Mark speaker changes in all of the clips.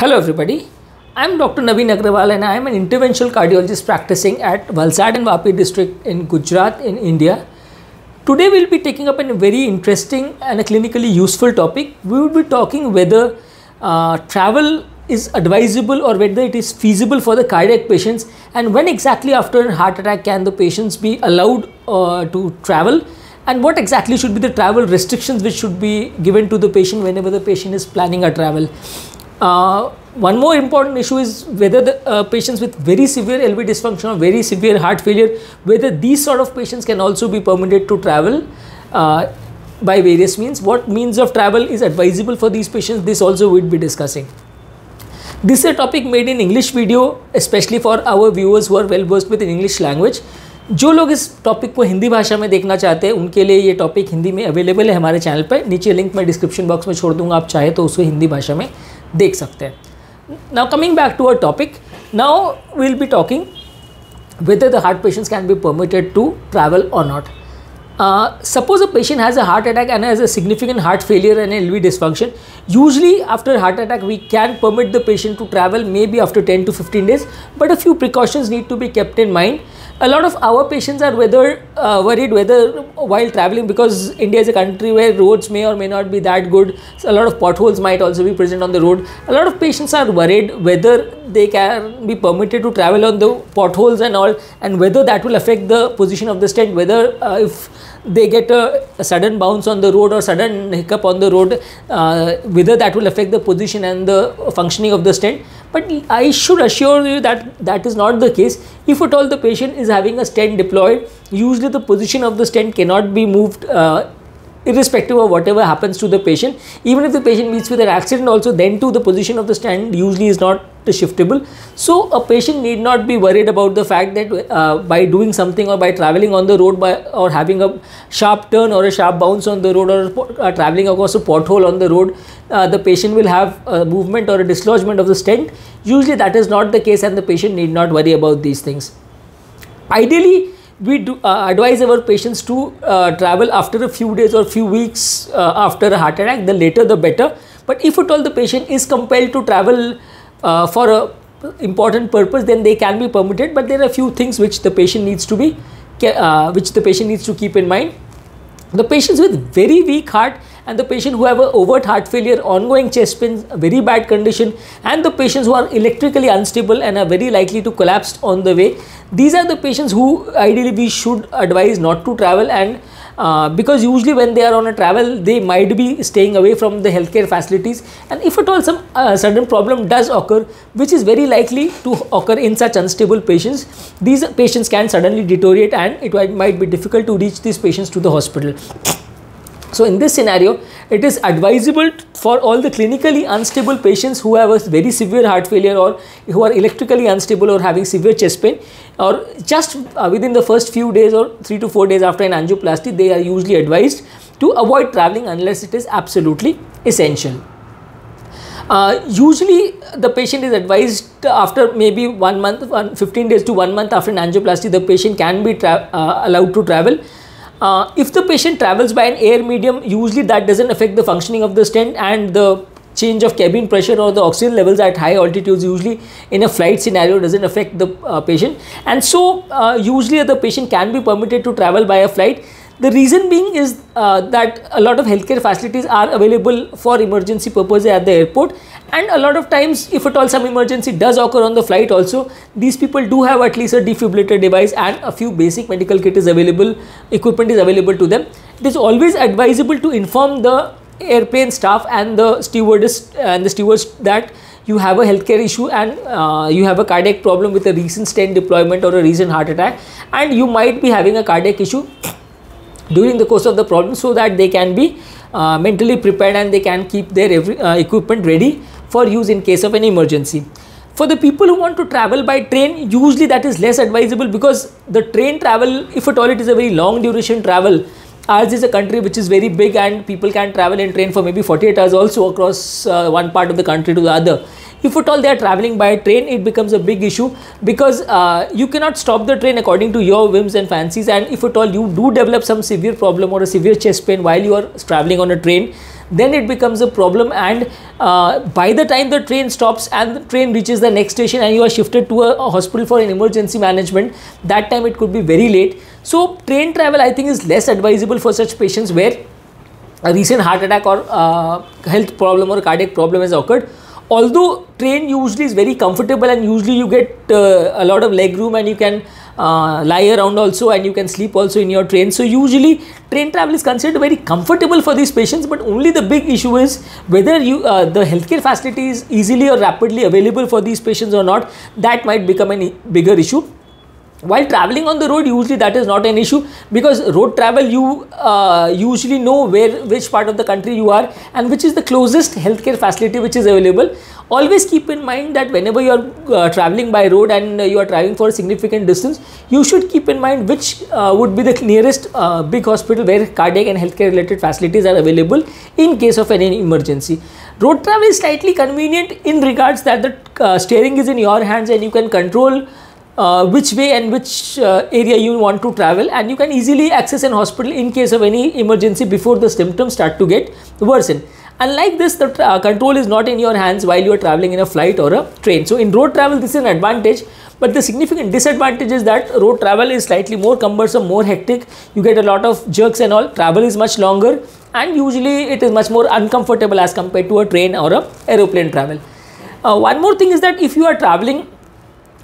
Speaker 1: Hello everybody. I'm Dr. Navin Agrawal and I am an interventional cardiologist practicing at Valsad and Vapi district in Gujarat in India. Today we'll be taking up a very interesting and a clinically useful topic. We will be talking whether uh, travel is advisable or whether it is feasible for the cardiac patients and when exactly after a heart attack can the patients be allowed uh, to travel and what exactly should be the travel restrictions which should be given to the patient whenever the patient is planning a travel. Uh, one more important issue is whether the uh, patients with very severe LV dysfunction or very severe heart failure, whether these sort of patients can also be permitted to travel uh, by various means. What means of travel is advisable for these patients, this also we'd be discussing. This is a topic made in English video, especially for our viewers who are well versed with the English language. जो लोग इस topic को हिंदी भाषा में देखना चाहते हैं, उनके लिए ये टॉपिक हिंदी में अवेलेबल है हमारे चैनल पर। नीचे लिंक मैं डिस्क्रिप्शन बॉक्स में छोड़ दूँगा, आप चाहे तो उसको हिंदी भाषा में देख सकते हैं। Now coming back to our topic now will be talking whether the heart patients can be permitted to travel or not uh, suppose a patient has a heart attack and has a significant heart failure and LV dysfunction. Usually, after heart attack, we can permit the patient to travel maybe after 10 to 15 days, but a few precautions need to be kept in mind a lot of our patients are whether uh, worried whether while traveling because India is a country where roads may or may not be that good. So a lot of potholes might also be present on the road. A lot of patients are worried whether they can be permitted to travel on the potholes and all, and whether that will affect the position of the stent. Whether uh, if they get a, a, sudden bounce on the road or sudden hiccup on the road, uh, whether that will affect the position and the functioning of the stent. But I should assure you that that is not the case. If at all the patient is having a stent deployed, usually the position of the stent cannot be moved uh, irrespective of whatever happens to the patient even if the patient meets with an accident also then too the position of the stent usually is not shiftable. So a patient need not be worried about the fact that uh, by doing something or by traveling on the road by or having a sharp turn or a sharp bounce on the road or uh, traveling across a pothole on the road uh, the patient will have a movement or a dislodgement of the stent. Usually that is not the case and the patient need not worry about these things. Ideally we do uh, advise our patients to uh, travel after a few days or few weeks uh, after a heart attack. The later the better. But if at all the patient is compelled to travel uh, for a important purpose then they can be permitted but there are a few things which the patient needs to be uh, which the patient needs to keep in mind the patients with very weak heart and the patient who have a overt heart failure, ongoing chest pain, very bad condition and the patients who are electrically unstable and are very likely to collapse on the way. These are the patients who ideally we should advise not to travel and uh, because usually when they are on a travel they might be staying away from the healthcare facilities. And if at all some uh, sudden problem does occur which is very likely to occur in such unstable patients these patients can suddenly deteriorate and it might be difficult to reach these patients to the hospital. So in this scenario, it is advisable for all the clinically unstable patients who have a very severe heart failure or who are electrically unstable or having severe chest pain or just uh, within the first few days or 3 to 4 days after an angioplasty, they are usually advised to avoid traveling unless it is absolutely essential. Uh, usually the patient is advised after maybe one month, 15 days to one month after an angioplasty, the patient can be uh, allowed to travel uh, if the patient travels by an air medium, usually that doesn't affect the functioning of the stent and the change of cabin pressure or the oxygen levels at high altitudes usually in a flight scenario doesn't affect the uh, patient. And so uh, usually the patient can be permitted to travel by a flight the reason being is uh, that a lot of healthcare facilities are available for emergency purposes at the airport. And a lot of times if at all some emergency does occur on the flight also these people do have at least a defibrillator device and a few basic medical kit is available equipment is available to them. It is always advisable to inform the airplane staff and the stewardess and the stewards that you have a healthcare issue and uh, you have a cardiac problem with a recent stent deployment or a recent heart attack. And you might be having a cardiac issue during the course of the problem so that they can be uh, mentally prepared and they can keep their every, uh, equipment ready for use in case of an emergency. For the people who want to travel by train, usually that is less advisable because the train travel, if at all it is a very long duration travel, ours is a country which is very big and people can travel in train for maybe 48 hours also across uh, one part of the country to the other. If at all they are traveling by train it becomes a big issue because uh, you cannot stop the train according to your whims and fancies. And if at all you do develop some severe problem or a severe chest pain while you are traveling on a train then it becomes a problem and uh, by the time the train stops and the train reaches the next station and you are shifted to a, a hospital for an emergency management that time it could be very late. So train travel i think is less advisable for such patients where a recent heart attack or uh, health problem or cardiac problem has occurred. Although train usually is very comfortable and usually you get uh, a lot of leg room and you can uh, lie around also and you can sleep also in your train. So usually train travel is considered very comfortable for these patients but only the big issue is whether you uh, the healthcare facility is easily or rapidly available for these patients or not. That might become a bigger issue while traveling on the road usually that is not an issue because road travel you uh, usually know where which part of the country you are and which is the closest healthcare facility which is available. Always keep in mind that whenever you are uh, traveling by road and uh, you are traveling for a significant distance you should keep in mind which uh, would be the nearest uh, big hospital where cardiac and healthcare related facilities are available in case of any emergency. Road travel is slightly convenient in regards that the uh, steering is in your hands and you can control uh, which way and which uh, area you want to travel and you can easily access an hospital in case of any emergency before the symptoms start to get worsen. Unlike this, the uh, control is not in your hands while you are traveling in a flight or a train. So, in road travel, this is an advantage, but the significant disadvantage is that road travel is slightly more cumbersome, more hectic. You get a lot of jerks and all. Travel is much longer, and usually it is much more uncomfortable as compared to a train or a aeroplane travel. Uh, one more thing is that if you are traveling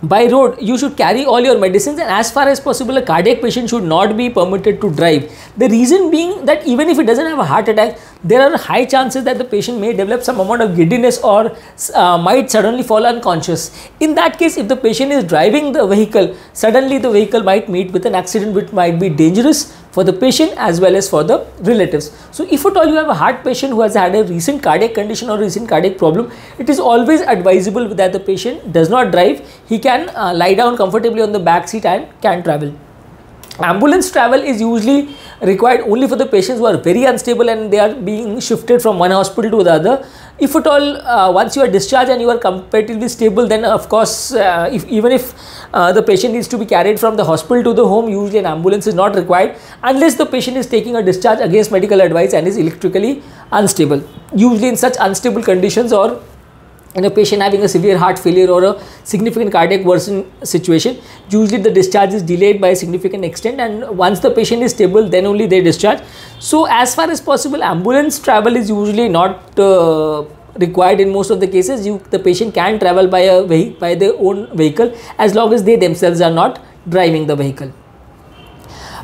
Speaker 1: by road you should carry all your medicines and as far as possible a cardiac patient should not be permitted to drive. The reason being that even if it doesn't have a heart attack there are high chances that the patient may develop some amount of giddiness or uh, might suddenly fall unconscious. In that case if the patient is driving the vehicle suddenly the vehicle might meet with an accident which might be dangerous for the patient as well as for the relatives. So if at all you have a heart patient who has had a recent cardiac condition or recent cardiac problem, it is always advisable that the patient does not drive. He can uh, lie down comfortably on the back seat and can travel. Ambulance travel is usually required only for the patients who are very unstable and they are being shifted from one hospital to the other. If at all uh, once you are discharged and you are comparatively stable then of course uh, if even if uh, the patient needs to be carried from the hospital to the home usually an ambulance is not required unless the patient is taking a discharge against medical advice and is electrically unstable. Usually in such unstable conditions or in a patient having a severe heart failure or a significant cardiac worsen situation usually the discharge is delayed by a significant extent and once the patient is stable then only they discharge. So as far as possible ambulance travel is usually not uh, required in most of the cases. You the patient can travel by a by their own vehicle as long as they themselves are not driving the vehicle.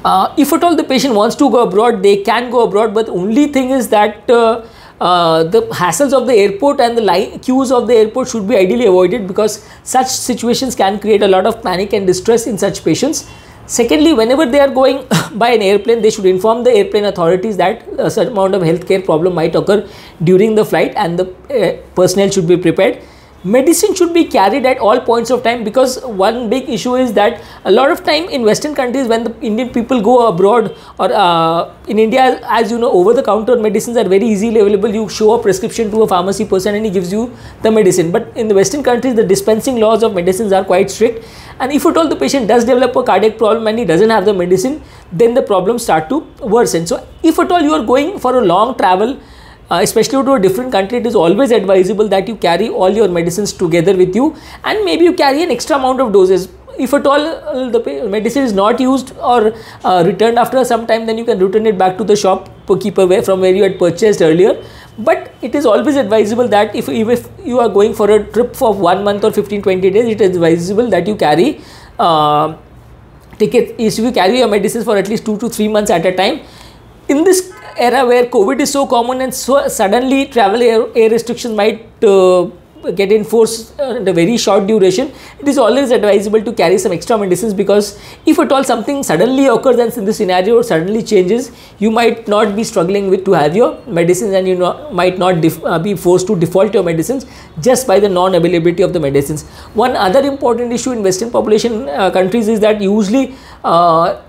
Speaker 1: Uh, if at all the patient wants to go abroad they can go abroad but only thing is that uh, uh, the hassles of the airport and the queues of the airport should be ideally avoided because such situations can create a lot of panic and distress in such patients. Secondly, whenever they are going by an airplane, they should inform the airplane authorities that a certain amount of healthcare problem might occur during the flight and the uh, personnel should be prepared medicine should be carried at all points of time because one big issue is that a lot of time in western countries when the indian people go abroad or uh, in india as you know over the counter medicines are very easily available. You show a prescription to a pharmacy person and he gives you the medicine. But in the western countries the dispensing laws of medicines are quite strict. And if at all the patient does develop a cardiac problem and he doesn't have the medicine then the problems start to worsen. So if at all you are going for a long travel uh, especially to a different country it is always advisable that you carry all your medicines together with you and maybe you carry an extra amount of doses. If at all uh, the medicine is not used or uh, returned after some time then you can return it back to the shopkeeper where from where you had purchased earlier. But it is always advisable that if, if you are going for a trip for one month or 15 20 days it is advisable that you carry uh, ticket if you carry your medicines for at least two to three months at a time in this era where COVID is so common and so suddenly travel air, air restrictions might uh, get enforced uh, in a very short duration, it is always advisable to carry some extra medicines because if at all something suddenly occurs and in the scenario suddenly changes, you might not be struggling with to have your medicines and you know, might not uh, be forced to default your medicines just by the non-availability of the medicines. One other important issue in Western population uh, countries is that usually uh,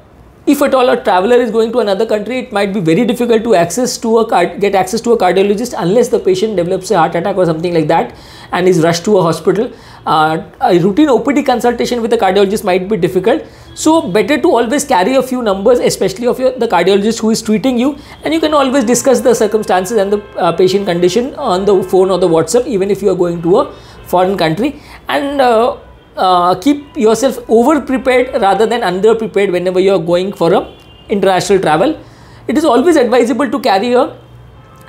Speaker 1: if at all a traveler is going to another country it might be very difficult to access to a card get access to a cardiologist unless the patient develops a heart attack or something like that and is rushed to a hospital. Uh, a routine opd consultation with a cardiologist might be difficult. So better to always carry a few numbers especially of your, the cardiologist who is treating you and you can always discuss the circumstances and the uh, patient condition on the phone or the whatsapp even if you are going to a foreign country. And uh, uh, keep yourself over prepared rather than under prepared whenever you are going for a international travel. It is always advisable to carry a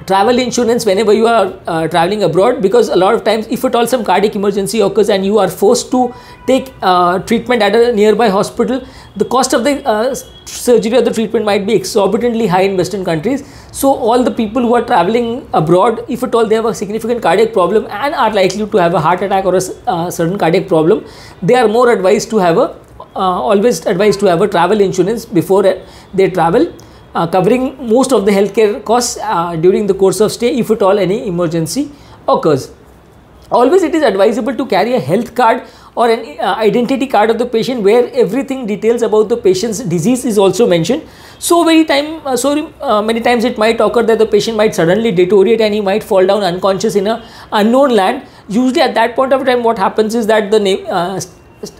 Speaker 1: travel insurance whenever you are uh, traveling abroad because a lot of times if at all some cardiac emergency occurs and you are forced to take uh, treatment at a nearby hospital the cost of the uh, surgery or the treatment might be exorbitantly high in western countries. So all the people who are traveling abroad if at all they have a significant cardiac problem and are likely to have a heart attack or a uh, certain cardiac problem they are more advised to have a uh, always advised to have a travel insurance before they travel uh, covering most of the healthcare costs uh, during the course of stay if at all any emergency occurs. Always it is advisable to carry a health card or an uh, identity card of the patient where everything details about the patient's disease is also mentioned. So very time, uh, so uh, many times it might occur that the patient might suddenly deteriorate and he might fall down unconscious in a unknown land. Usually at that point of time what happens is that the uh,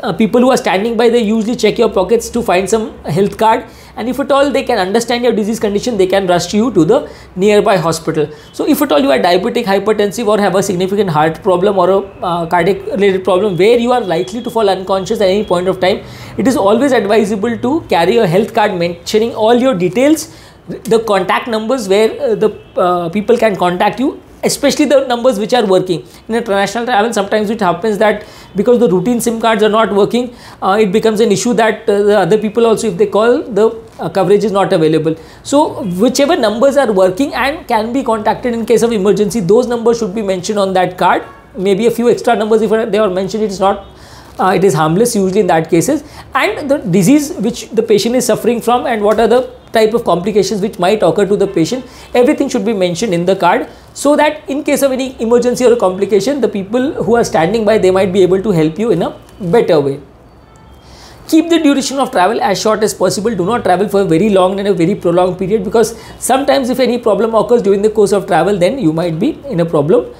Speaker 1: uh, people who are standing by they usually check your pockets to find some health card and if at all they can understand your disease condition they can rush you to the nearby hospital. So if at all you are diabetic hypertensive or have a significant heart problem or a uh, cardiac related problem where you are likely to fall unconscious at any point of time it is always advisable to carry a health card mentioning all your details the contact numbers where uh, the uh, people can contact you especially the numbers which are working. In a international travel sometimes it happens that because the routine sim cards are not working uh, it becomes an issue that uh, the other people also if they call the uh, coverage is not available. So whichever numbers are working and can be contacted in case of emergency those numbers should be mentioned on that card. Maybe a few extra numbers if they are mentioned it is not uh, it is harmless usually in that cases. And the disease which the patient is suffering from and what are the type of complications which might occur to the patient everything should be mentioned in the card so that in case of any emergency or complication the people who are standing by they might be able to help you in a better way. Keep the duration of travel as short as possible. Do not travel for a very long and a very prolonged period because sometimes if any problem occurs during the course of travel then you might be in a problem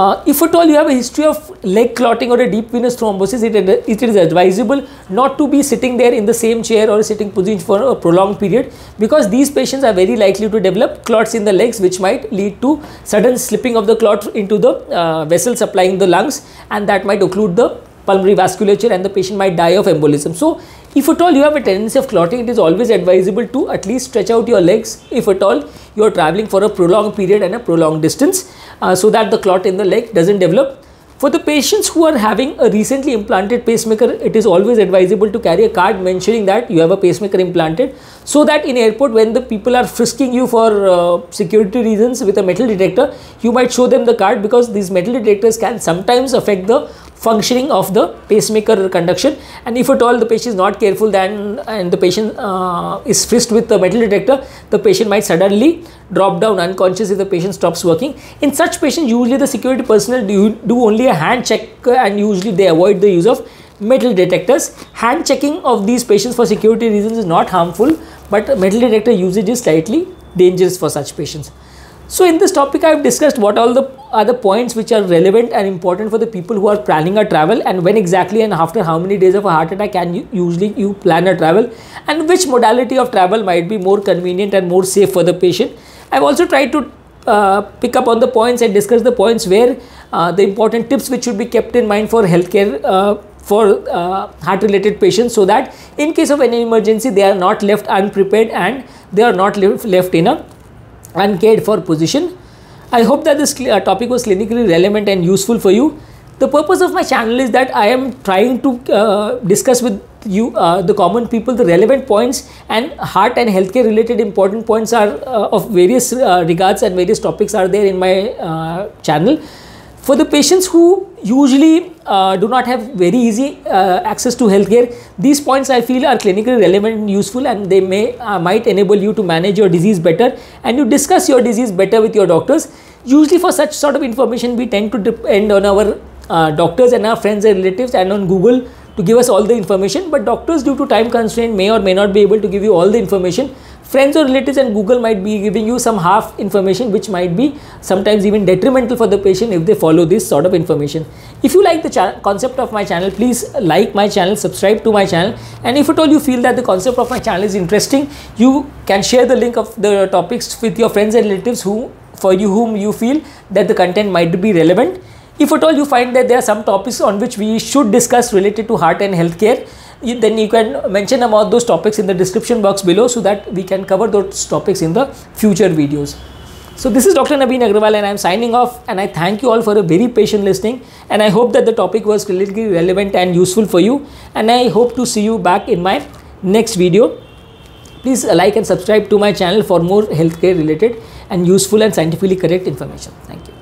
Speaker 1: uh, if at all you have a history of leg clotting or a deep venous thrombosis, it, it is advisable not to be sitting there in the same chair or sitting position for a prolonged period because these patients are very likely to develop clots in the legs which might lead to sudden slipping of the clot into the uh, vessel supplying the lungs and that might occlude the pulmonary vasculature and the patient might die of embolism. So, if at all you have a tendency of clotting, it is always advisable to at least stretch out your legs if at all you are traveling for a prolonged period and a prolonged distance uh, so that the clot in the leg doesn't develop. For the patients who are having a recently implanted pacemaker, it is always advisable to carry a card mentioning that you have a pacemaker implanted so that in airport when the people are frisking you for uh, security reasons with a metal detector, you might show them the card because these metal detectors can sometimes affect the functioning of the pacemaker conduction. And if at all the patient is not careful then and the patient uh, is frisked with the metal detector the patient might suddenly drop down unconscious if the patient stops working. In such patients usually the security personnel do, do only a hand check and usually they avoid the use of metal detectors. Hand checking of these patients for security reasons is not harmful but metal detector usage is slightly dangerous for such patients so in this topic I have discussed what all the other points which are relevant and important for the people who are planning a travel and when exactly and after how many days of a heart attack can you usually you plan a travel and which modality of travel might be more convenient and more safe for the patient. I have also tried to uh, pick up on the points and discuss the points where uh, the important tips which should be kept in mind for healthcare uh, for uh, heart related patients so that in case of any emergency they are not left unprepared and they are not left in a uncared for position. I hope that this uh, topic was clinically relevant and useful for you. The purpose of my channel is that I am trying to uh, discuss with you uh, the common people the relevant points and heart and healthcare related important points are uh, of various uh, regards and various topics are there in my uh, channel. For the patients who usually uh, do not have very easy uh, access to healthcare, these points I feel are clinically relevant and useful and they may uh, might enable you to manage your disease better and you discuss your disease better with your doctors. Usually for such sort of information we tend to depend on our uh, doctors and our friends and relatives and on Google to give us all the information but doctors due to time constraint may or may not be able to give you all the information friends or relatives and google might be giving you some half information which might be sometimes even detrimental for the patient if they follow this sort of information. If you like the concept of my channel please like my channel subscribe to my channel. And if at all you feel that the concept of my channel is interesting you can share the link of the topics with your friends and relatives who for you whom you feel that the content might be relevant. If at all you find that there are some topics on which we should discuss related to heart and healthcare, then you can mention about those topics in the description box below so that we can cover those topics in the future videos. So this is Dr. Navin Agrawal and I am signing off and I thank you all for a very patient listening and I hope that the topic was really relevant and useful for you and I hope to see you back in my next video. Please like and subscribe to my channel for more healthcare related and useful and scientifically correct information. Thank you.